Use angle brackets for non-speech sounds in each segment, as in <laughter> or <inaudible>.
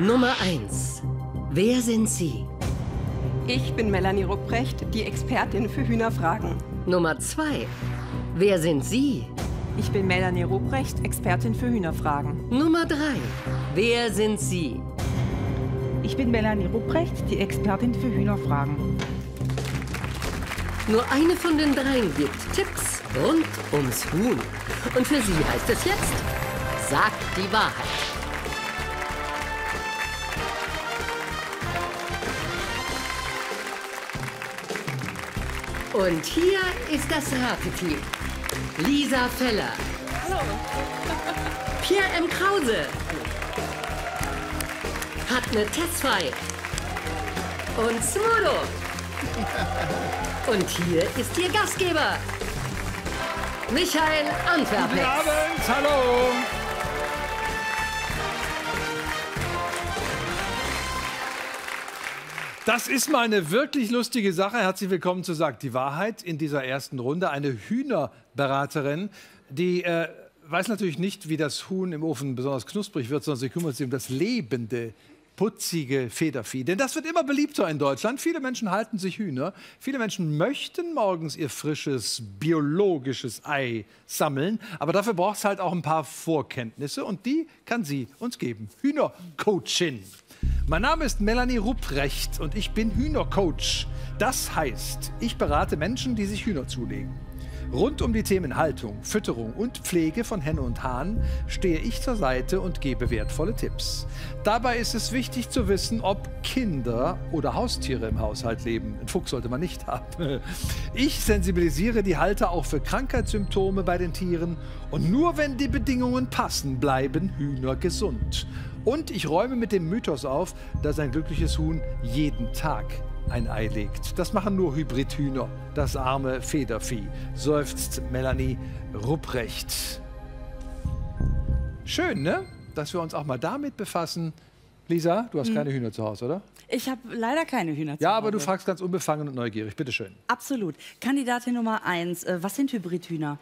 Nummer 1. Wer sind Sie? Ich bin Melanie Rupprecht, die Expertin für Hühnerfragen. Nummer 2. Wer sind Sie? Ich bin Melanie Rupprecht, Expertin für Hühnerfragen. Nummer 3. Wer sind Sie? Ich bin Melanie Rupprecht, die Expertin für Hühnerfragen. Nur eine von den dreien gibt Tipps rund ums Huhn. Und für sie heißt es jetzt, sagt die Wahrheit. Und hier ist das Rateteam. Lisa Feller. Hallo. Pierre M. Krause. Hatne Tesfay. Und Smudo. Und hier ist Ihr Gastgeber, Michael Antwerpen. Guten Abend, hallo. Das ist mal eine wirklich lustige Sache. Herzlich willkommen zu Sagt die Wahrheit in dieser ersten Runde. Eine Hühnerberaterin, die äh, weiß natürlich nicht, wie das Huhn im Ofen besonders knusprig wird, sondern sie kümmert sich um das lebende putzige Federvieh. Denn das wird immer beliebter in Deutschland. Viele Menschen halten sich Hühner. Viele Menschen möchten morgens ihr frisches, biologisches Ei sammeln. Aber dafür braucht es halt auch ein paar Vorkenntnisse. Und die kann sie uns geben. Hühnercoachin. Mein Name ist Melanie Rupprecht und ich bin Hühnercoach. Das heißt, ich berate Menschen, die sich Hühner zulegen. Rund um die Themen Haltung, Fütterung und Pflege von Henne und Hahn stehe ich zur Seite und gebe wertvolle Tipps. Dabei ist es wichtig zu wissen, ob Kinder oder Haustiere im Haushalt leben. Ein Fuchs sollte man nicht haben. <laughs> Ich sensibilisiere die Halter auch für Krankheitssymptome bei den Tieren und nur wenn die Bedingungen passen, bleiben Hühner gesund. Und ich räume mit dem Mythos auf, dass ein glückliches Huhn jeden Tag ein Ei legt. Das machen nur Hybridhühner, das arme Federvieh, seufzt Melanie Rupprecht. Schön, ne? Dass wir uns auch mal damit befassen. Lisa, du hast hm. keine Hühner zu Hause, oder? Ich habe leider keine Hühner zu Hause. Ja, aber du fragst ganz unbefangen und neugierig. Bitte schön. Absolut. Kandidatin Nummer eins. Äh, was sind Hybridhühner?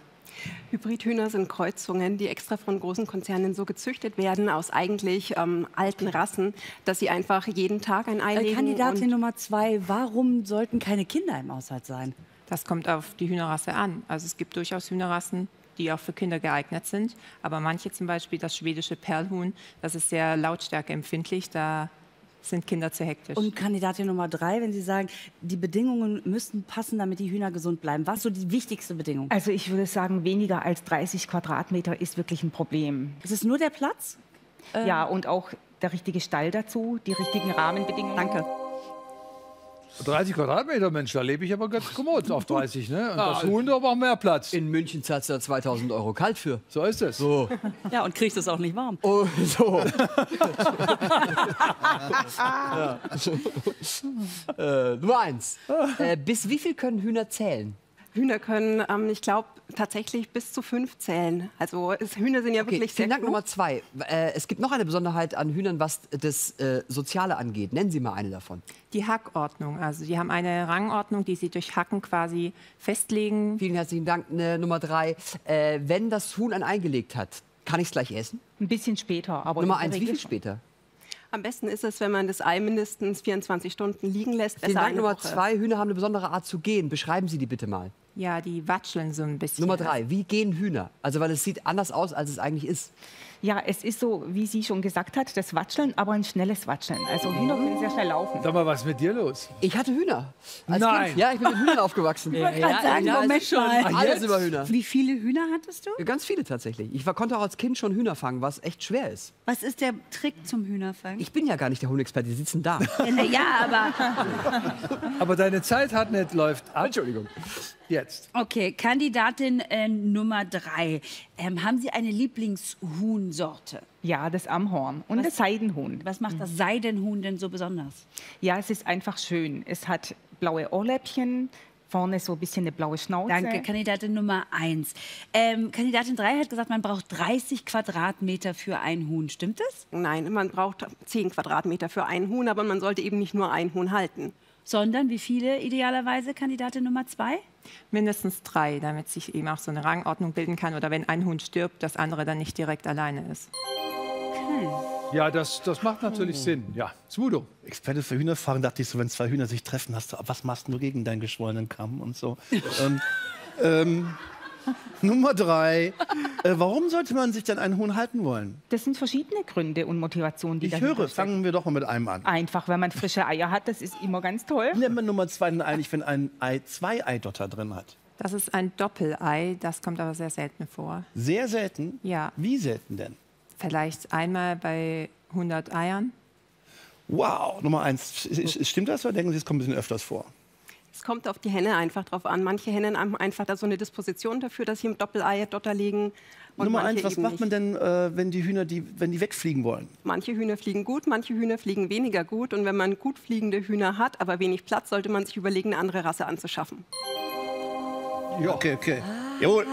Hybridhühner sind Kreuzungen, die extra von großen Konzernen so gezüchtet werden aus eigentlich ähm, alten Rassen, dass sie einfach jeden Tag ein Ei äh, legen. Kandidatin Nummer zwei, warum sollten keine Kinder im Haushalt sein? Das kommt auf die Hühnerrasse an. Also es gibt durchaus Hühnerrassen, die auch für Kinder geeignet sind. Aber manche zum Beispiel, das schwedische Perlhuhn, das ist sehr lautstärkeempfindlich. Da sind Kinder zu hektisch. Und Kandidatin Nummer drei, wenn Sie sagen, die Bedingungen müssen passen, damit die Hühner gesund bleiben. Was ist so die wichtigste Bedingung? Also ich würde sagen, weniger als 30 Quadratmeter ist wirklich ein Problem. Ist es nur der Platz? Ja, und auch der richtige Stall dazu, die richtigen Rahmenbedingungen. Danke. 30 Quadratmeter, Mensch, da lebe ich aber ganz kommod auf 30, ne? Und das Huhn aber auch mehr Platz. In München zahlt du da 2000 Euro kalt für. So ist es. So. <laughs> Ja, und kriegst es auch nicht warm. Oh, so. <laughs> ja. <laughs> äh, Nummer eins. Äh, bis wie viel können Hühner zählen? Hühner können, ähm, ich glaube, tatsächlich bis zu fünf zählen. Also es, Hühner sind ja okay, wirklich sehr Vielen Dank Nummer zwei. Äh, es gibt noch eine Besonderheit an Hühnern, was das äh, Soziale angeht. Nennen Sie mal eine davon. Die Hackordnung. Also die haben eine Rangordnung, die sie durch Hacken quasi festlegen. Vielen herzlichen Dank. Ne, Nummer drei. Äh, wenn das Huhn ein eingelegt hat, kann ich es gleich essen? Ein bisschen später. Aber Nummer eins, wie viel später? Am besten ist es, wenn man das Ei mindestens 24 Stunden liegen lässt. Vielen Dank. Nummer zwei. Hühner haben eine besondere Art zu gehen. Beschreiben Sie die bitte mal. Ja, die watscheln so ein bisschen. Nummer drei, wie gehen Hühner? Also, weil es sieht anders aus, als es eigentlich ist. Ja, es ist so, wie sie schon gesagt hat, das Watscheln, aber ein schnelles Watscheln. Also Hühner können sehr schnell laufen. Sag mal, was ist mit dir los? Ich hatte Hühner. Als Nein. Kind. Ja, ich bin mit Hühnern aufgewachsen. <laughs> Ich wollte gerade sagen, ja, Moment schon. Alles über Hühner. Wie viele Hühner hattest du? Ganz viele tatsächlich. Ich war, konnte auch als Kind schon Hühner fangen, was echt schwer ist. Was ist der Trick zum Hühnerfangen? Ich bin ja gar nicht der Hundexperte, die sitzen da. <laughs> ja, aber... aber deine Zeit hat nicht läuft ab. Entschuldigung. Jetzt. Okay, Kandidatin äh, Nummer drei. Ähm, haben Sie eine Lieblingshuhnsorte? Ja, das Amhorn und was, das Seidenhuhn. Was macht das Seidenhuhn denn so besonders? Ja, es ist einfach schön. Es hat blaue Ohrläppchen, vorne so ein bisschen eine blaue Schnauze. Danke, Kandidatin Nummer eins. Ähm, Kandidatin drei hat gesagt, man braucht 30 Quadratmeter für ein Huhn. Stimmt das? Nein, man braucht 10 Quadratmeter für ein Huhn, aber man sollte eben nicht nur ein Huhn halten. Sondern wie viele idealerweise, Kandidatin Nummer zwei? Mindestens drei, damit sich eben auch so eine Rangordnung bilden kann oder wenn ein Hund stirbt, das andere dann nicht direkt alleine ist. Okay. Ja, das, das macht natürlich Sinn. Ja, Smudo. Experte für Hühnerfahren dachte ich so, wenn zwei Hühner sich treffen, hast du, was machst du gegen deinen geschwollenen Kamm und so. <laughs> ähm, ähm, <laughs> Nummer drei. Äh, warum sollte man sich denn ein Huhn halten wollen? Das sind verschiedene Gründe und Motivationen, die Ich dahinter höre, stecken. fangen wir doch mal mit einem an. Einfach, wenn man frische Eier hat, das ist immer ganz toll. Nehmen wir Nummer zwei denn eigentlich, wenn ein Ei zwei Eidotter drin hat? Das ist ein Doppelei, das kommt aber sehr selten vor. Sehr selten. Ja. Wie selten denn? Vielleicht einmal bei 100 Eiern. Wow, Nummer eins. Stimmt das oder denken Sie, es kommt ein bisschen öfters vor? Es kommt auf die Henne einfach drauf an. Manche Hennen haben einfach da so eine Disposition dafür, dass sie im Doppelei Dotter legen. Und Nummer eins, was macht nicht. man denn, äh, wenn die Hühner, die, wenn die wegfliegen wollen? Manche Hühner fliegen gut, manche Hühner fliegen weniger gut. Und wenn man gut fliegende Hühner hat, aber wenig Platz, sollte man sich überlegen, eine andere Rasse anzuschaffen. Ja. Okay, okay. Jawohl.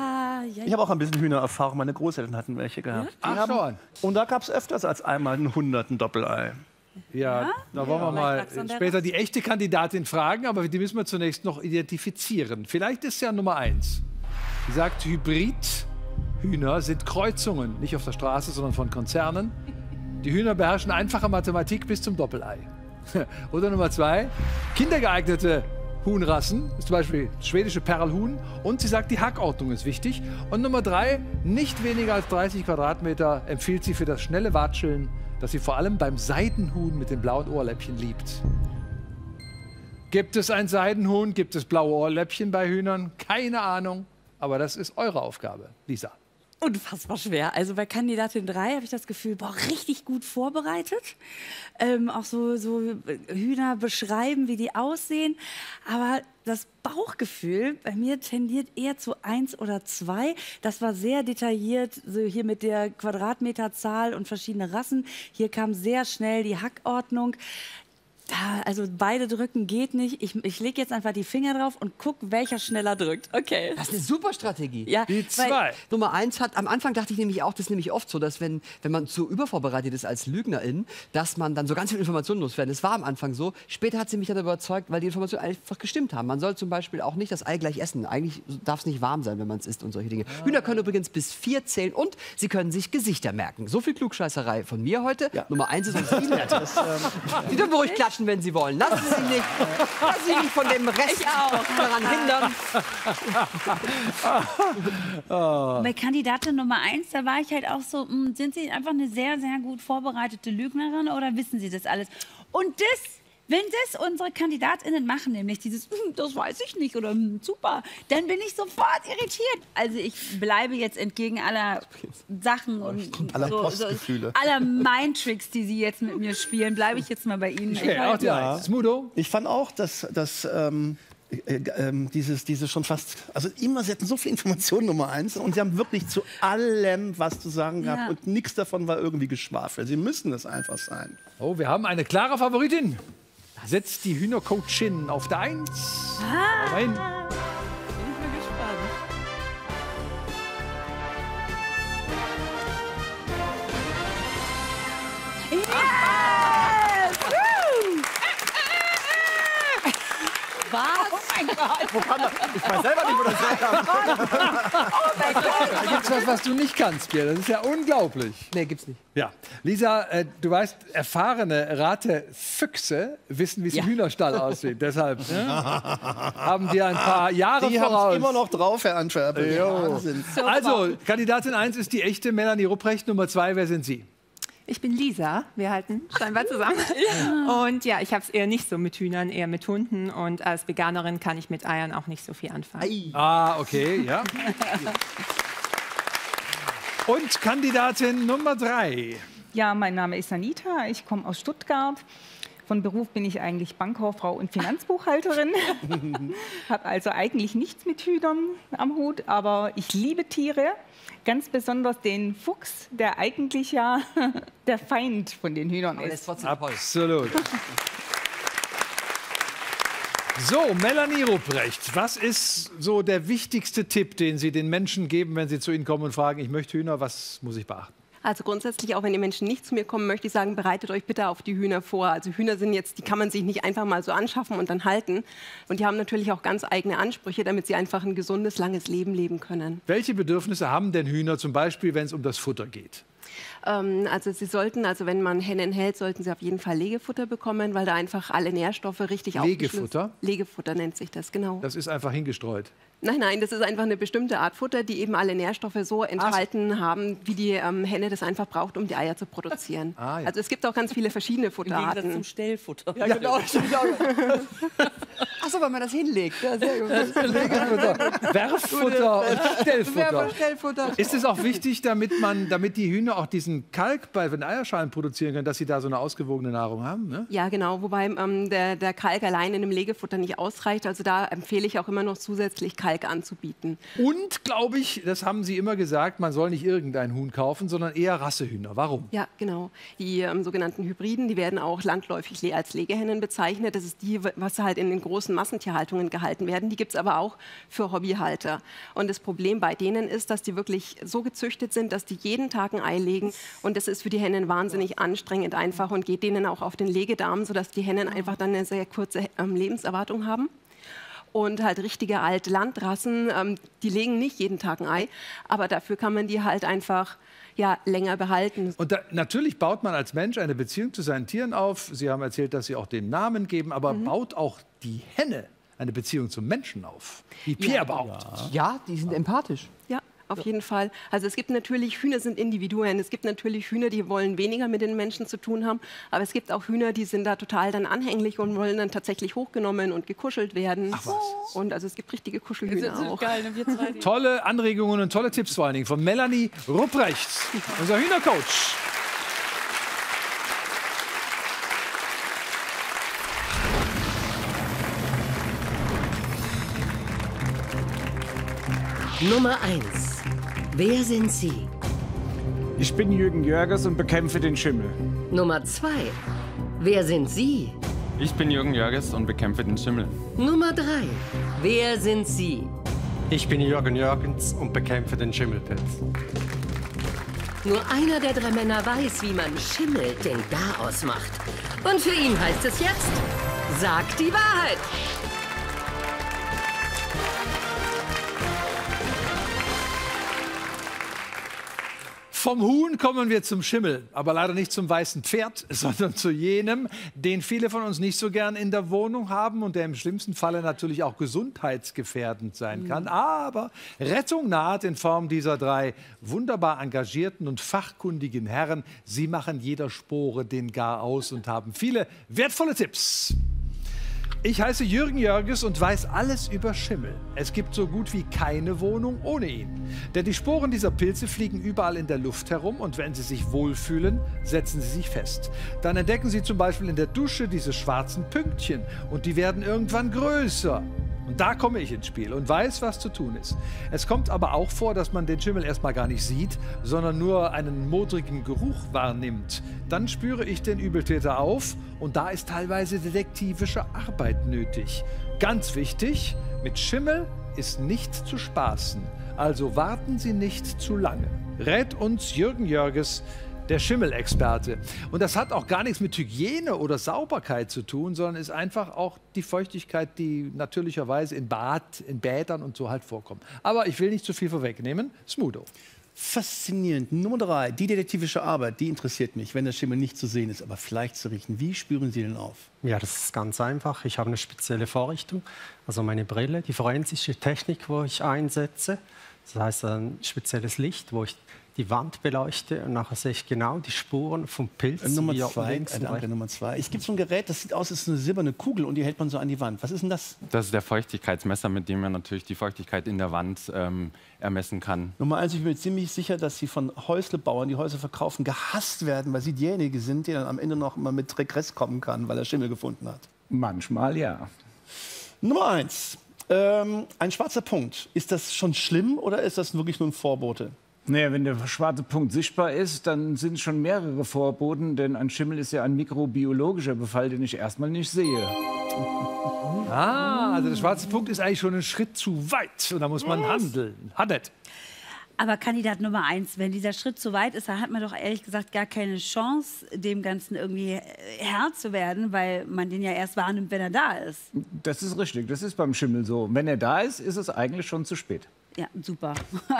Ich habe auch ein bisschen Hühnererfahrung. Meine Großeltern hatten welche gehabt. Die Ach, haben, schau an. und da gab es öfters als einmal ein hunderten Doppelei. Ja, da wollen wir mal später die echte Kandidatin fragen, aber die müssen wir zunächst noch identifizieren. Vielleicht ist ja Nummer eins. Sie sagt, Hybrid-Hühner sind Kreuzungen, nicht auf der Straße, sondern von Konzernen. Die Hühner beherrschen einfache Mathematik bis zum Doppelei. <laughs> Oder Nummer zwei, kindergeeignete Huhnrassen, ist zum Beispiel das schwedische Perlhuhn. Und sie sagt, die Hackordnung ist wichtig. Und Nummer drei, nicht weniger als 30 Quadratmeter empfiehlt sie für das schnelle Watscheln, das sie vor allem beim Seidenhuhn mit den blauen Ohrläppchen liebt. Gibt es ein Seidenhuhn? Gibt es blaue Ohrläppchen bei Hühnern? Keine Ahnung. Aber das ist eure Aufgabe, Lisa. Unfassbar schwer. Also bei Kandidatin 3 habe ich das Gefühl, boah, richtig gut vorbereitet. Ähm, auch so, so Hühner beschreiben, wie die aussehen. Aber das Bauchgefühl bei mir tendiert eher zu 1 oder 2. Das war sehr detailliert, so hier mit der Quadratmeterzahl und verschiedene Rassen. Hier kam sehr schnell die Hackordnung. Da, also beide drücken geht nicht. Ich, ich lege jetzt einfach die Finger drauf und guck, welcher schneller drückt. Okay. Das ist eine super Strategie. Ja, Die weil- zwei. Nummer eins hat, am Anfang dachte ich nämlich auch, das ist nämlich oft so, dass wenn, wenn man zu übervorbereitet ist als Lügnerin, dass man dann so ganz viele Informationen loswerden. Das war am Anfang so. Später hat sie mich dann überzeugt, weil die Informationen einfach gestimmt haben. Man soll zum Beispiel auch nicht das Ei gleich essen. Eigentlich darf es nicht warm sein, wenn man es isst und solche Dinge. Hühner können übrigens bis vier zählen und sie können sich Gesichter merken. So viel Klugscheißerei von mir heute. Nummer eins ist uns viel wert. Sie dürfen ruhig klatschen, wenn Sie wollen. Lassen Sie sich nicht, lassen Sie nicht von dem Rest daran hindern. Bei Kandidatin Nummer eins, da war ich halt auch so, mh, sind Sie einfach eine sehr, sehr gut vorbereitete Lügnerin oder wissen Sie das alles? Und das, wenn das unsere KandidatInnen machen, nämlich dieses, "Hm, das weiß ich nicht oder "Hm, super, dann bin ich sofort irritiert. Also ich bleibe jetzt entgegen aller Sachen und Aller so, so, aller <laughs> Mindtricks, die Sie jetzt mit mir spielen, bleibe ich jetzt mal bei Ihnen. Ich Okay, auch weiß- die Eins. Smudo? Ich fand auch, dass, dass ähm, äh, ähm, dieses, dieses schon fast, also immer, sie hatten so viel Informationen Nummer eins und sie haben wirklich zu allem was zu sagen gehabt Ja. und nichts davon war irgendwie Geschwafel. Sie müssen das einfach sein. Oh, wir haben eine klare Favoritin. Setzt die Hühnercoachin auf der Eins. Ah. Rein. Oh mein Gott! Ich weiß selber nicht, wo das herkam. Da gibt's was, was du nicht kannst, Pierre. Das ist ja unglaublich. Nee, gibt's nicht. Ja, Lisa, äh, du weißt, erfahrene Ratefüchse wissen, wie es im Hühnerstall aussieht. Deshalb <laughs> ne, haben dir ein paar Jahre Die haben voraus. immer noch drauf, Herr Antwerpen. Wahnsinn. Also, Kandidatin 1 ist die echte Melanie Rupprecht. Nummer 2, wer sind Sie? Ich bin Lisa. Wir halten scheinbar zusammen. Und ja, ich habe es eher nicht so mit Hühnern, eher mit Hunden. Und als Veganerin kann ich mit Eiern auch nicht so viel anfangen. Ah, okay, ja. Und Kandidatin Nummer 3. Ja, mein Name ist Anita, ich komme aus Stuttgart. Von Beruf bin ich eigentlich Bankkauffrau und Finanzbuchhalterin. <laughs> Habe also eigentlich nichts mit Hühnern am Hut, aber ich liebe Tiere. Ganz besonders den Fuchs, der eigentlich ja <laughs> der Feind von den Hühnern Aber ist ist. Absolut. <laughs> So, Melanie Rupprecht, was ist so der wichtigste Tipp, den Sie den Menschen geben, wenn sie zu Ihnen kommen und fragen, ich möchte Hühner, was muss ich beachten? Also grundsätzlich, auch wenn die Menschen nicht zu mir kommen, möchte ich sagen, bereitet euch bitte auf die Hühner vor. Also Hühner sind jetzt, die kann man sich nicht einfach mal so anschaffen und dann halten. Und die haben natürlich auch ganz eigene Ansprüche, damit sie einfach ein gesundes, langes Leben leben können. Welche Bedürfnisse haben denn Hühner zum Beispiel, wenn es um das Futter geht? Ähm, also Sie sollten, also wenn man Hennen hält, sollten Sie auf jeden Fall Legefutter bekommen, weil da einfach alle Nährstoffe richtig Legefutter? Legefutter nennt sich das, genau. Das ist einfach hingestreut. Nein, nein, das ist einfach eine bestimmte Art Futter, die eben alle Nährstoffe so enthalten haben, wie die ähm, Henne das einfach braucht, um die Eier zu produzieren. Ah, ja. Also es gibt auch ganz viele verschiedene Im Gegensatz Futterarten. zum Stellfutter. Ja, genau. <laughs> Achso, weil man das hinlegt. Ja, sehr gut. Werffutter und Stellfutter. Werferstellfutter. Ist es auch wichtig, damit, man, damit die Hühner auch diesen Kalk bei den Eierschalen produzieren können, dass sie da so eine ausgewogene Nahrung haben? Ne? Ja, genau, wobei ähm, der, der Kalk allein in einem Legefutter nicht ausreicht. Also da empfehle ich auch immer noch zusätzlich Kalk anzubieten. Und, glaube ich, das haben Sie immer gesagt, man soll nicht irgendein Huhn kaufen, sondern eher Rassehühner. Warum? Ja, genau. Die ähm, sogenannten Hybriden, die werden auch landläufig als Legehennen bezeichnet. Das ist die, was halt in den großen Massentierhaltungen gehalten werden. Die gibt es aber auch für Hobbyhalter. Und das Problem bei denen ist, dass die wirklich so gezüchtet sind, dass die jeden Tag ein Ei legen. Und das ist für die Hennen wahnsinnig anstrengend einfach und geht denen auch auf den Legedarm, sodass die Hennen einfach dann eine sehr kurze ähm, Lebenserwartung haben. Und halt richtige alte Landrassen, ähm, die legen nicht jeden Tag ein Ei, aber dafür kann man die halt einfach ja, länger behalten. Und da, natürlich baut man als Mensch eine Beziehung zu seinen Tieren auf. Sie haben erzählt, dass Sie auch den Namen geben, aber baut auch die Henne eine Beziehung zum Menschen auf, wie Pierre behauptet. Ja, die sind empathisch. Ja, auf jeden Fall. Also es gibt natürlich, Hühner sind Individuen. Es gibt natürlich Hühner, die wollen weniger mit den Menschen zu tun haben. Aber es gibt auch Hühner, die sind da total dann anhänglich und wollen dann tatsächlich hochgenommen und gekuschelt werden. Ach was. Und also es gibt richtige Kuschelhühner auch. Geil, ne? wir zwei. Tolle Anregungen und tolle Tipps vor allen Dingen von Melanie Rupprecht, unser Hühnercoach. Nummer 1. Wer sind Sie? Ich bin Jürgen Jörgers und bekämpfe den Schimmel. Nummer 2. Wer sind Sie? Ich bin Jürgen Jörges und bekämpfe den Schimmel. Nummer 3. Wer sind Sie? Ich bin Jürgen Jürgens und bekämpfe den Schimmelpilz. Nur einer der drei Männer weiß, wie man Schimmel den Garaus macht. Und für ihn heißt es jetzt, sag die Wahrheit. Vom Huhn kommen wir zum Schimmel, aber leider nicht zum weißen Pferd, <laughs> sondern zu jenem, den viele von uns nicht so gern in der Wohnung haben und der im schlimmsten Falle natürlich auch gesundheitsgefährdend sein kann. Aber Rettung naht in Form dieser drei wunderbar engagierten und fachkundigen Herren. Sie machen jeder Spore den Gar aus und haben viele wertvolle Tipps. Ich heiße Jürgen Jörges und weiß alles über Schimmel. Es gibt so gut wie keine Wohnung ohne ihn. Denn die Sporen dieser Pilze fliegen überall in der Luft herum und wenn sie sich wohlfühlen, setzen sie sich fest. Dann entdecken sie zum Beispiel in der Dusche diese schwarzen Pünktchen und die werden irgendwann größer. Und da komme ich ins Spiel und weiß, was zu tun ist. Es kommt aber auch vor, dass man den Schimmel erstmal gar nicht sieht, sondern nur einen modrigen Geruch wahrnimmt. Dann spüre ich den Übeltäter auf und da ist teilweise detektivische Arbeit nötig. Ganz wichtig, mit Schimmel ist nicht zu spaßen. Also warten Sie nicht zu lange. Rät uns Jürgen Jörges, der Schimmelexperte. Und das hat auch gar nichts mit Hygiene oder Sauberkeit zu tun, sondern ist einfach auch die Feuchtigkeit, die natürlicherweise in Bad, in Bädern und so halt vorkommt. Aber ich will nicht zu viel vorwegnehmen. Smudo. Faszinierend. Nummer drei, die detektivische Arbeit, die interessiert mich, wenn der Schimmel nicht zu sehen ist, aber vielleicht zu riechen. Wie spüren Sie den auf? Ja, das ist ganz einfach. Ich habe eine spezielle Vorrichtung, also meine Brille, die forensische Technik, wo ich einsetze. Das heißt ein spezielles Licht, wo ich die Wand beleuchte und nachher sehe ich genau die Spuren vom Pilz. Äh, Nummer er zwei, eine andere rechts- Nummer zwei. Es gibt so ein Gerät, das sieht aus, als eine silberne Kugel und die hält man so an die Wand. Was ist denn das? Das ist der Feuchtigkeitsmesser, mit dem man natürlich die Feuchtigkeit in der Wand ähm, ermessen kann. Nummer eins, ich bin mir ziemlich sicher, dass sie von Häuslebauern, die Häuser verkaufen, gehasst werden, weil sie diejenigen sind, die dann am Ende noch mal mit Regress kommen kann, weil er Schimmel gefunden hat. Manchmal ja. Nummer eins, ähm, ein schwarzer Punkt. Ist das schon schlimm oder ist das wirklich nur ein Vorbote? Naja, wenn der schwarze Punkt sichtbar ist, dann sind es schon mehrere Vorboten, denn ein Schimmel ist ja ein mikrobiologischer Befall, den ich erstmal nicht sehe. Ah, also der schwarze Punkt ist eigentlich schon ein Schritt zu weit und da muss man handeln. Handet. Aber Kandidat Nummer eins, wenn dieser Schritt zu weit ist, dann hat man doch ehrlich gesagt gar keine Chance, dem Ganzen irgendwie äh, Herr zu werden, weil man den ja erst wahrnimmt, wenn er da ist. Das ist richtig, das ist beim Schimmel so. Wenn er da ist, ist es eigentlich schon zu spät. Ja, super.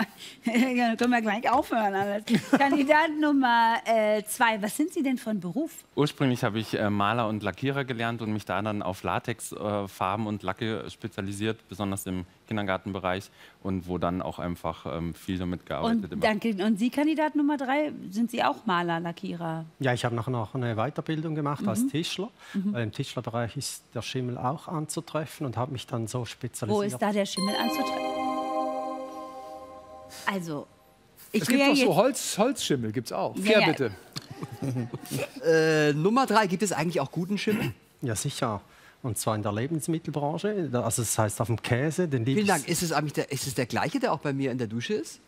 <laughs> ja, dann können wir gleich aufhören. Alles. Kandidat Nummer äh, zwei. Was sind Sie denn von Beruf? Ursprünglich habe ich äh, Maler und Lackierer gelernt und mich da dann auf Latexfarben äh, und Lacke spezialisiert, besonders im Kindergartenbereich und wo dann auch einfach ähm, viel damit gearbeitet Und, danke. und Sie, Kandidat Nummer drei, sind Sie auch Maler, Lackierer? Ja, ich habe nachher noch eine Weiterbildung gemacht Mhm. als Tischler, Mhm. weil im Tischlerbereich ist der Schimmel auch anzutreffen und habe mich dann so spezialisiert. Wo ist da der Schimmel anzutreffen? Also, ich es will gibt ja doch so Holz, Holzschimmel, gibt's auch. Ja, Fair ja. bitte. <laughs> äh, Nummer drei, gibt es eigentlich auch guten Schimmel? Ja, sicher. Und zwar in der Lebensmittelbranche. Also das heißt auf dem Käse, den Vielen Dank. Ist es eigentlich der, ist es der gleiche, der auch bei mir in der Dusche ist?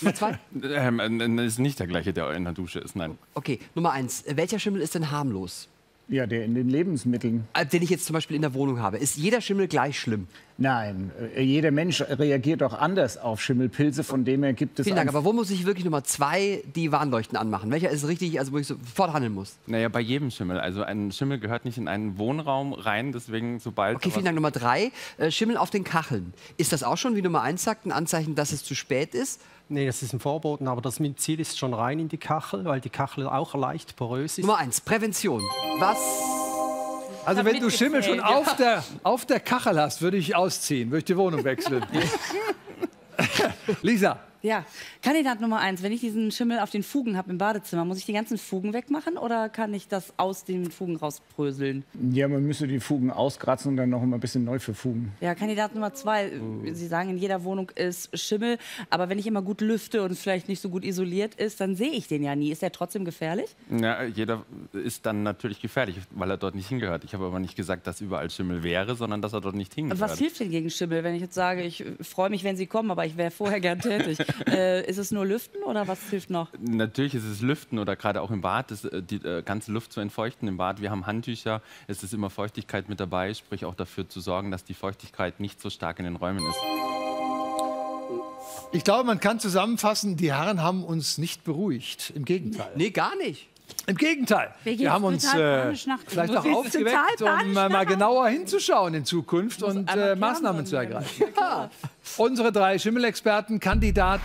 Nummer zwei? Ähm, äh, das ist nicht der gleiche, der in der Dusche ist, nein. Okay, Nummer eins. Welcher Schimmel ist denn harmlos? Ja, der in den Lebensmitteln. Äh, Den ich jetzt zum Beispiel in der Wohnung habe. Ist jeder Schimmel gleich schlimm? Nein, äh, jeder Mensch reagiert auch anders auf Schimmelpilze, von dem her gibt es Vielen Dank. Aber wo muss ich wirklich Nummer zwei die Warnleuchten anmachen? Welcher ist richtig, also wo ich sofort handeln muss? Naja, bei jedem Schimmel. Also ein Schimmel gehört nicht in einen Wohnraum rein, deswegen sobald... Okay, vielen Dank. Nummer drei. Äh, Schimmel auf den Kacheln. Ist das auch schon, wie Nummer eins sagt, ein Anzeichen, dass es zu spät ist? Nee, das ist ein Vorboten, aber das mein Ziel ist schon rein in die Kachel, weil die Kachel auch leicht porös ist. Nummer eins, Prävention. Was? Also wenn du Schimmel schon mitgezählt, auf der, auf der Kachel hast, würde ich ausziehen, würde ich die Wohnung wechseln. <laughs> Lisa, Ja, Kandidat Nummer eins. Wenn ich diesen Schimmel auf den Fugen habe im Badezimmer, muss ich die ganzen Fugen wegmachen oder kann ich das aus den Fugen rausbröseln? Ja, man müsste die Fugen auskratzen und dann noch mal ein bisschen neu verfugen. Ja, Kandidat Nummer zwei. Sie sagen, in jeder Wohnung ist Schimmel. Aber wenn ich immer gut lüfte und es vielleicht nicht so gut isoliert ist, dann sehe ich den ja nie. Ist der trotzdem gefährlich? Ja, jeder ist dann natürlich gefährlich, weil er dort nicht hingehört. Ich habe aber nicht gesagt, dass überall Schimmel wäre, sondern dass er dort nicht hingehört. Was hilft denn gegen Schimmel, wenn ich jetzt sage, ich freue mich, wenn Sie kommen, aber ich wäre vorher gern tätig? <laughs> <laughs> äh, ist es nur Lüften oder was hilft noch? Natürlich ist es Lüften oder gerade auch im Bad, das, äh, die äh, ganze Luft zu entfeuchten im Bad. Wir haben Handtücher, es ist immer Feuchtigkeit mit dabei, sprich auch dafür zu sorgen, dass die Feuchtigkeit nicht so stark in den Räumen ist. ich glaube, man kann zusammenfassen, die Herren haben uns nicht beruhigt. Im Gegenteil. Nee, gar nicht. Im Gegenteil. Wir Wir haben uns äh, vielleicht auch aufgeweckt, um äh, mal genauer hinzuschauen in Zukunft und äh, Maßnahmen zu ergreifen. <laughs> Unsere drei Schimmelexperten, Kandidat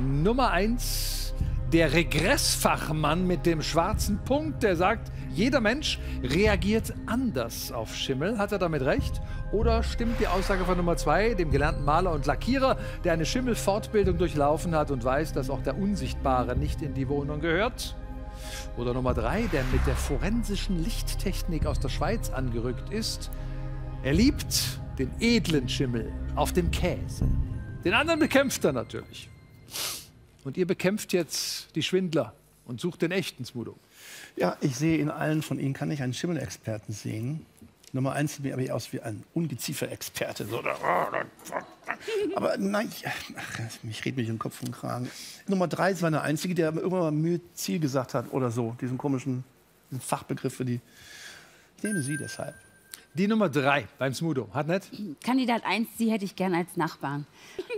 Nummer eins, der Regressfachmann mit dem schwarzen Punkt, der sagt, jeder Mensch reagiert anders auf Schimmel. Hat er damit recht? Oder stimmt die Aussage von Nummer zwei, dem gelernten Maler und Lackierer, der eine Schimmelfortbildung durchlaufen hat und weiß, dass auch der Unsichtbare nicht in die Wohnung gehört? Oder Nummer drei, der mit der forensischen Lichttechnik aus der Schweiz angerückt ist. Er liebt den edlen Schimmel auf dem Käse. Den anderen bekämpft er natürlich. Und ihr bekämpft jetzt die Schwindler und sucht den echten Smudo. Ja, ich sehe in allen von Ihnen, kann ich einen Schimmelexperten sehen. Nummer eins sieht mir aber aus wie ein Ungeziefer-Experte. So, aber nein, ach, ich rede mich im Kopf und Kragen. Nummer drei ist eine einzige, der irgendwann mal Mühe Ziel gesagt hat oder so. Diesen komischen diesen Fachbegriff für die. Ich nehme Sie deshalb. Die Nummer drei beim Smudo. Hat nicht? Kandidat 1, Sie hätte ich gern als Nachbarn.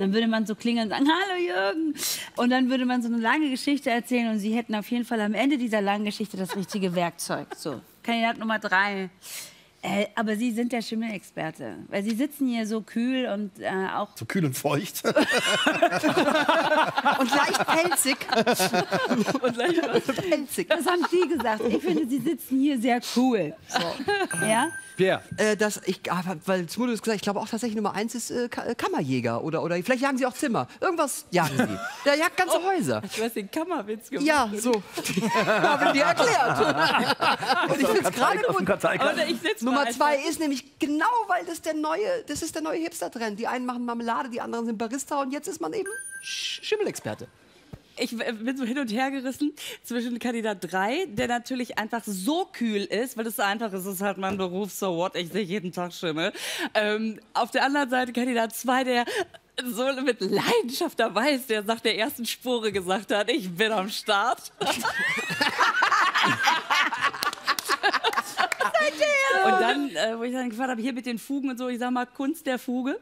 Dann würde man so klingeln und sagen, hallo Jürgen. Und dann würde man so eine lange Geschichte erzählen und Sie hätten auf jeden Fall am Ende dieser langen Geschichte das richtige Werkzeug. So, Kandidat Nummer 3. Äh, aber Sie sind der Schimmelexperte, weil Sie sitzen hier so kühl und äh, auch So kühl und feucht. <laughs> Und leicht pelzig. Und leicht <laughs> pelzig. Das haben Sie gesagt. Ich finde, Sie sitzen hier sehr cool. So. Ja? Pierre. Äh, das, ich, ah, weil Smudo ist gesagt, ich glaube auch tatsächlich Nummer eins ist äh, äh, Kammerjäger oder, oder vielleicht jagen sie auch Zimmer. Irgendwas jagen sie. Der jagt ganze Häuser. Ich weiß den Kammerwitz gemacht. Ja, so. <laughs> Habe ich dir erklärt. Und ich finde es gerade gut. Nummer zwei ist nämlich genau, weil das der neue, das ist der neue Hipster-Trend. Die einen machen Marmelade, die anderen sind Barista und jetzt ist man eben Sch Schimmelexperte. Ich bin so hin und her gerissen zwischen Kandidat 3, der natürlich einfach so kühl ist, weil es so einfach ist, es ist halt mein Beruf, so what, ich sehe jeden Tag Schimmel. Ähm, auf der anderen Seite Kandidat 2, der so mit Leidenschaft dabei ist, der nach der ersten Spure gesagt hat, ich bin am Start. <laughs> Und dann, äh, wo ich dann gefragt habe, hier mit den Fugen und so, ich sag mal, Kunst der Fuge.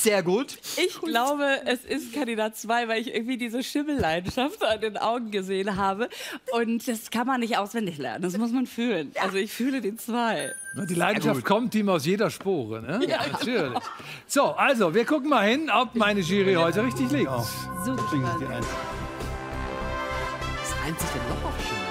Sehr gut. Ich glaube, es ist Kandidat 2, weil ich irgendwie diese Schimmelleidenschaft an den Augen gesehen habe. Und das kann man nicht auswendig lernen, das muss man fühlen. Also ich fühle den 2. Die Leidenschaft kommt ihm aus jeder Spore, ne? Ja. Natürlich. So, also, wir gucken mal hin, ob meine Jury heute richtig liegt. Super. Was reimt sich denn noch auf Schimmel?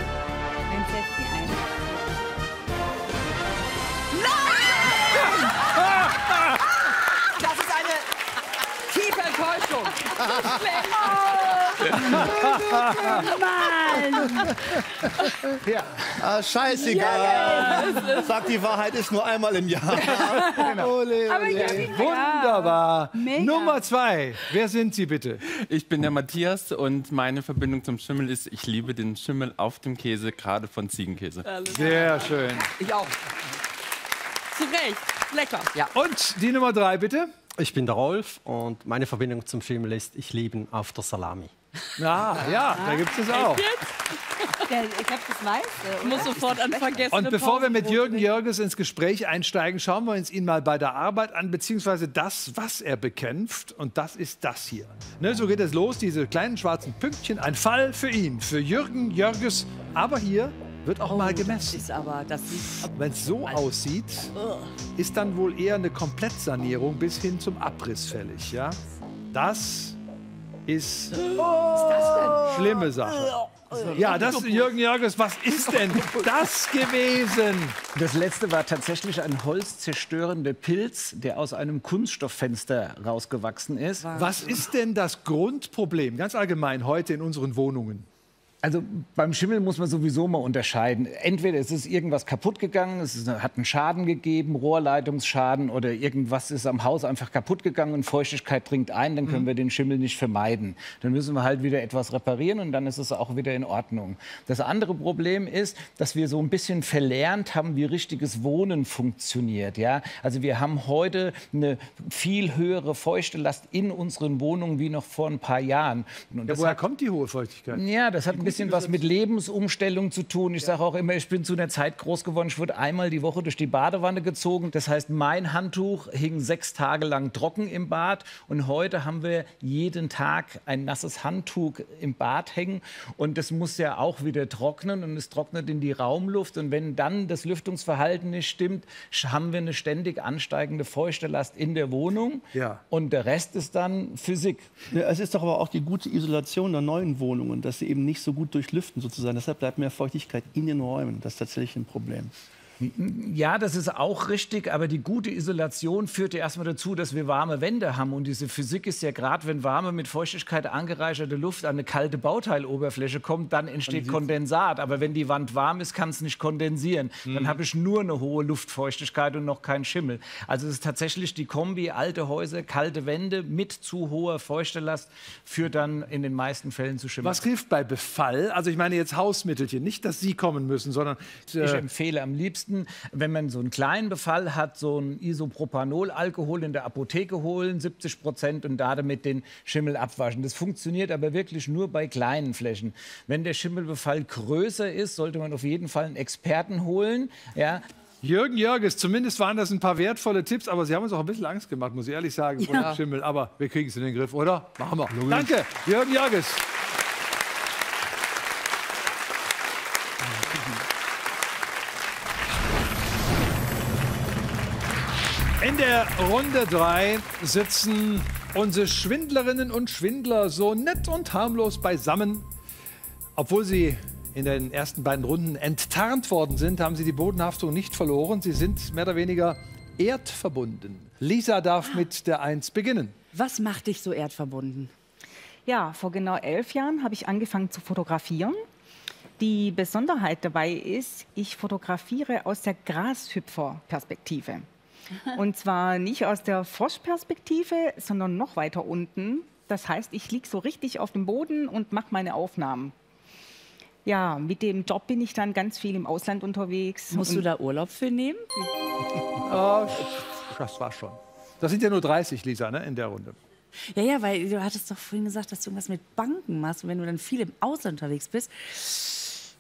Enttäuschung. Ja. Ah, scheißegal. Sag, die Wahrheit ist nur einmal im Jahr. Ole, ich ole. hab ihn Wunderbar. Mega. Nummer zwei. Wer sind Sie bitte? Ich bin der Matthias und meine Verbindung zum Schimmel ist, ich liebe den Schimmel auf dem Käse, gerade von Ziegenkäse. Sehr schön. Ich auch. Zu Recht. Lecker. Und die Nummer drei bitte? Ich bin der Rolf und meine Verbindung zum Schimmel ist, ich liebe ihn auf der Salami. Ah, ja, da gibt es auch. Ja, ich glaube, das weiß Ich muss sofort an vergessen. Und bevor wir mit Jürgen Jörges ins Gespräch einsteigen, schauen wir uns ihn mal bei der Arbeit an, beziehungsweise das, was er bekämpft. Und das ist das hier. Ne, so geht es los, diese kleinen schwarzen Pünktchen. Ein Fall für ihn, für Jürgen Jörges. Aber hier wird auch mal gemessen. Ist aber, das sieht Wenn es so aussieht, ist dann wohl eher eine Komplettsanierung bis hin zum Abriss fällig. Ja? Das ist schlimme Sache. Ja, das, Jürgen Jörges, was ist denn das gewesen? Das letzte war tatsächlich ein holzzerstörender Pilz, der aus einem Kunststofffenster rausgewachsen ist. Was ist denn das Grundproblem, ganz allgemein heute in unseren Wohnungen? Also beim Schimmel muss man sowieso mal unterscheiden. Entweder es ist irgendwas kaputt gegangen, es hat einen Schaden gegeben, Rohrleitungsschaden oder irgendwas ist am Haus einfach kaputt gegangen und Feuchtigkeit dringt ein, dann können wir den Schimmel nicht vermeiden. Dann müssen wir halt wieder etwas reparieren und dann ist es auch wieder in Ordnung. Das andere Problem ist, dass wir so ein bisschen verlernt haben, wie richtiges Wohnen funktioniert. Ja? Also wir haben heute eine viel höhere feuchte Last in unseren Wohnungen wie noch vor ein paar Jahren. Und Ja, woher kommt die hohe Feuchtigkeit? ja, das hat ein bisschen was mit Lebensumstellung zu tun. Ich sage auch immer, ich bin zu einer Zeit groß geworden, ich wurde einmal die Woche durch die Badewanne gezogen. Das heißt, mein Handtuch hing sechs Tage lang trocken im Bad. Und heute haben wir jeden Tag ein nasses Handtuch im Bad hängen. Und das muss ja auch wieder trocknen. Und es trocknet in die Raumluft. Und wenn dann das Lüftungsverhalten nicht stimmt, haben wir eine ständig ansteigende feuchte Last in der Wohnung. Ja. Und der Rest ist dann Physik. Ja, es ist doch aber auch die gute Isolation der neuen Wohnungen, dass sie eben nicht so gut durchlüften sozusagen. Deshalb bleibt mehr Feuchtigkeit in den Räumen. Das ist tatsächlich ein Problem. Ja, das ist auch richtig, aber die gute Isolation führt ja erstmal dazu, dass wir warme Wände haben. Und diese Physik ist ja gerade, wenn warme mit Feuchtigkeit angereicherte Luft an eine kalte Bauteiloberfläche kommt, dann entsteht Kondensat. Aber wenn die Wand warm ist, kann es nicht kondensieren. Dann habe ich nur eine hohe Luftfeuchtigkeit und noch keinen Schimmel. Also es ist tatsächlich die Kombi alte Häuser, kalte Wände mit zu hoher Feuchtelast führt dann in den meisten Fällen zu Schimmel. Was hilft bei Befall? Also ich meine jetzt Hausmittelchen, nicht, dass Sie kommen müssen, sondern Ich äh, empfehle am liebsten, wenn man so einen kleinen Befall hat, so ein Isopropanol-Alkohol in der Apotheke holen, 70 Prozent und da damit den Schimmel abwaschen. Das funktioniert aber wirklich nur bei kleinen Flächen. Wenn der Schimmelbefall größer ist, sollte man auf jeden Fall einen Experten holen. Ja, Jürgen Jörges, zumindest waren das ein paar wertvolle Tipps, aber Sie haben uns auch ein bisschen Angst gemacht, muss ich ehrlich sagen, vor dem Schimmel. Aber wir kriegen es in den Griff, oder? Machen wir. Danke, Jürgen Jörges. Der Runde 3 sitzen unsere Schwindlerinnen und Schwindler so nett und harmlos beisammen. Obwohl sie in den ersten beiden Runden enttarnt worden sind, haben sie die Bodenhaftung nicht verloren. Sie sind mehr oder weniger erdverbunden. Lisa darf mit der Eins beginnen. Was macht dich so erdverbunden? Ja, vor genau elf Jahren habe ich angefangen zu fotografieren. Die Besonderheit dabei ist, ich fotografiere aus der Grashüpfer-Perspektive. Und zwar nicht aus der Froschperspektive, sondern noch weiter unten. Das heißt, ich liege so richtig auf dem Boden und mache meine Aufnahmen. Ja, mit dem Job bin ich dann ganz viel im Ausland unterwegs. Musst du da Urlaub für nehmen? <laughs> Ah, das war schon. Das sind ja nur 30, Lisa, ne, in der Runde. Ja, ja, weil du hattest doch vorhin gesagt, dass du irgendwas mit Banken machst. Und wenn du dann viel im Ausland unterwegs bist,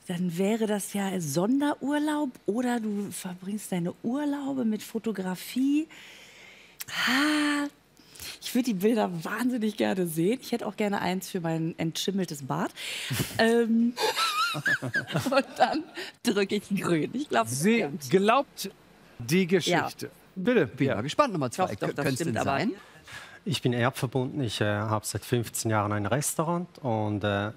dann wäre das ja Sonderurlaub oder du verbringst deine Urlaube mit Fotografie. Ah, Ich würde die Bilder wahnsinnig gerne sehen. Ich hätte auch gerne eins für mein entschimmeltes Bad. <laughs> ähm, und dann drücke ich grün. Ich glaube, Sie glaubt die Geschichte. Bitte. Bin mal gespannt, Nummer zwei. Doch, doch, das Könnte es stimmt denn aber. sein? Ich bin erbverbunden. Ich äh, habe seit 15 Jahren ein Restaurant und äh,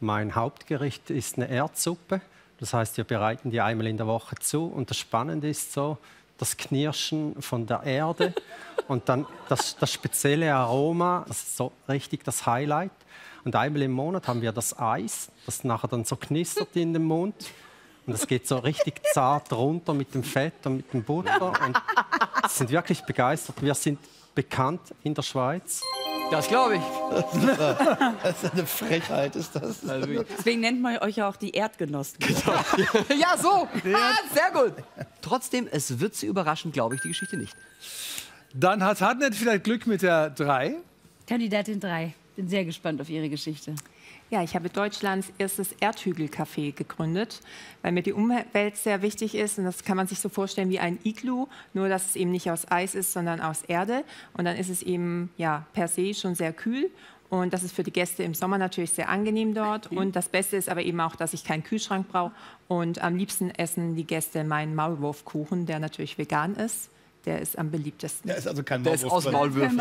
mein Hauptgericht ist eine Erdsuppe. Das heißt, wir bereiten die einmal in der Woche zu. Und das Spannende ist so das Knirschen von der Erde <laughs> und dann das, das spezielle Aroma, das ist so richtig das Highlight. Und einmal im Monat haben wir das Eis, das nachher dann so knistert in den Mund. Und das geht so richtig zart runter mit dem Fett und mit dem Butter. Und <laughs> sind wirklich begeistert. Wir sind bekannt in der Schweiz. Das glaube ich. Das ist eine Frechheit, ist das. Deswegen nennt man euch ja auch die Erdgenossen. <laughs> ja, so. Ah, sehr gut. Trotzdem, es wird Sie überraschen, glaube ich, die Geschichte nicht. Dann hat Hartnett vielleicht Glück mit der 3. Kandidatin 3. Bin sehr gespannt auf Ihre Geschichte. Ja, ich habe Deutschlands erstes Erdhügelcafé gegründet, weil mir die Umwelt sehr wichtig ist. Und das kann man sich so vorstellen wie ein Iglu, nur dass es eben nicht aus Eis ist, sondern aus Erde. Und dann ist es eben ja, per se schon sehr kühl. Und das ist für die Gäste im Sommer natürlich sehr angenehm dort. Und das Beste ist aber eben auch, dass ich keinen Kühlschrank brauche. Und am liebsten essen die Gäste meinen Maulwurfkuchen, der natürlich vegan ist. Der ist am beliebtesten. Der ist also kein Der ist aus. Maulwürfen.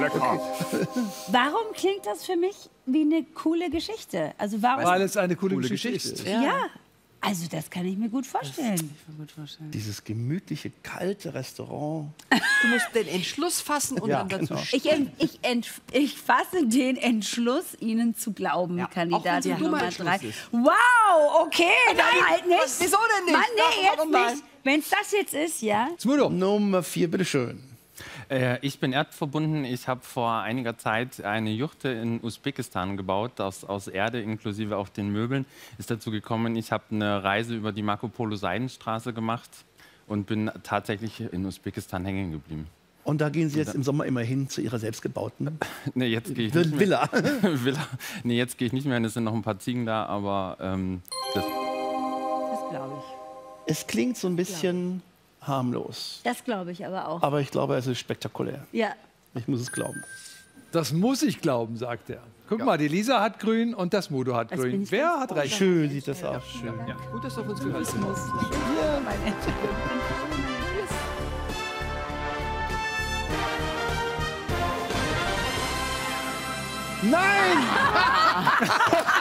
Lecker. Warum klingt das für mich wie eine coole Geschichte? Also warum? Weil es eine coole, Coole Geschichte, Geschichte. ist. ja. Also das kann ich mir gut vorstellen. Dieses gemütliche, kalte Restaurant. Du musst den Entschluss fassen und Ja, dann dazu genau. Ich, ent, ich, ent, ich fasse den Entschluss, Ihnen zu glauben, Ja, dummer Nummer Entschluss 3. ist. Wow, okay, dann halt nicht. was- wieso denn nicht? Mann, nee, Doch, jetzt warum nein? nicht. Wenn es das jetzt ist, ja. Smudo. Nummer vier, bitteschön. Äh, ich bin erdverbunden. Ich habe vor einiger Zeit eine Juchte in Usbekistan gebaut, aus, aus Erde inklusive auch den Möbeln. Ist dazu gekommen, ich habe eine Reise über die Marco Polo Seidenstraße gemacht und bin tatsächlich in Usbekistan hängen geblieben. Und da gehen Sie jetzt im Sommer immer hin zu Ihrer selbstgebauten <laughs> Nee, jetzt gehe ich nicht mehr. Villa. <laughs> Villa. Nee, jetzt gehe ich nicht mehr. Es sind noch ein paar Ziegen da, aber ähm, das, Das glaube ich. Es klingt so ein bisschen harmlos. Das glaube ich aber auch. Aber ich glaube, es ist spektakulär. Ja. Ich muss es glauben. Das muss ich glauben, sagt er. Guck mal, die Lisa hat grün und das Mudo hat bin grün. Wer hat recht? Schön sieht das aus. Schön. Ja. Gut, dass du auf uns gehört hast. Nein! <laughs>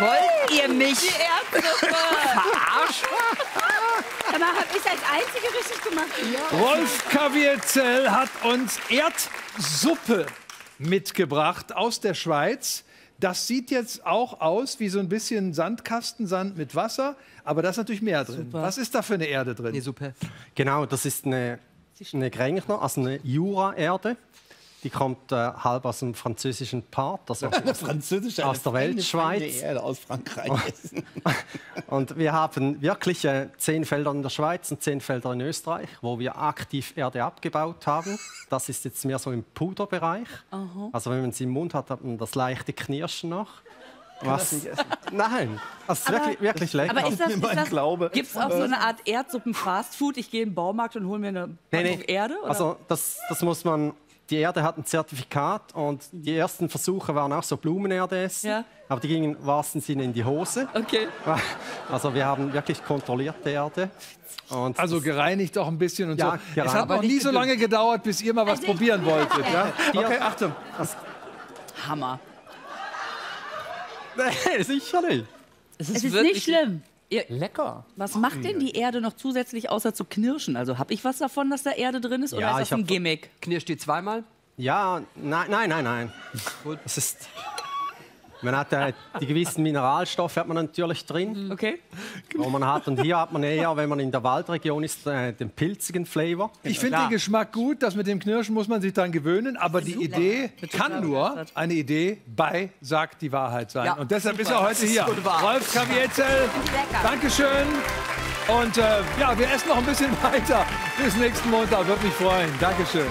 Wollt ihr mich verarschen? Aber habe ich als Einzige richtig gemacht? Rolf Kaviezel hat uns Erdsuppe mitgebracht aus der Schweiz. Das sieht jetzt auch aus wie so ein bisschen Sandkastensand mit Wasser, aber da ist natürlich mehr drin. Was ist da für eine Erde drin? Nee, super. Genau, das ist eine, eine Grängner, also eine Jura-Erde. Die kommt äh, halb aus dem französischen Part, also <laughs> Französisch Aus der Weltschweiz. Erde aus Frankreich. <laughs> Und wir haben wirklich äh, zehn Felder in der Schweiz und zehn Felder in Österreich, wo wir aktiv Erde abgebaut haben. Das ist jetzt mehr so im Puderbereich. Also wenn man sie im Mund hat, hat man das leichte Knirschen noch. Was? <laughs> Nein, das ist wirklich, wirklich lecker. Aber ist das, ist mein das, Glaube. gibt es auch so eine Art Erdsuppen-Fastfood? Ich gehe in den Baumarkt und hole mir eine Packung Erde? Oder? Also das, das muss man. Die Erde hat ein Zertifikat und die ersten Versuche waren auch so Blumenerde essen, Ja. aber die gingen im wahrsten Sinne in die Hose. okay. <laughs> Also wir haben wirklich kontrollierte Erde. Und Also das- gereinigt auch ein bisschen und Ja, so. Es gereinigt. hat Aber noch nie so lange gedauert, bis ihr mal was probieren wolltet. Ja? Okay, Achtung. Hammer. <laughs> nee, sicher nicht. Es Es ist nicht schlimm. Lecker. Was macht denn die Erde noch zusätzlich außer zu knirschen? Also habe ich was davon, dass da Erde drin ist? Oder Ja, ist ich das ein Gimmick? Knirscht die zweimal? Ja, nein, nein, nein, nein. Es ist, man hat äh, die gewissen Mineralstoffe hat man natürlich drin, Okay. wo man hat. Und hier hat man eher, wenn man in der Waldregion ist, äh, den pilzigen Flavor. Ich finde den Geschmack gut, das mit dem Knirschen muss man sich dann gewöhnen, aber die Idee kann nur eine Idee bei Sagt die Wahrheit sein. Ja, Und deshalb ist super. er heute ist hier. Rolf Kaviezel, Dankeschön. Und äh, ja, wir essen noch ein bisschen <laughs> weiter. Bis nächsten Montag, würde mich freuen. Dankeschön.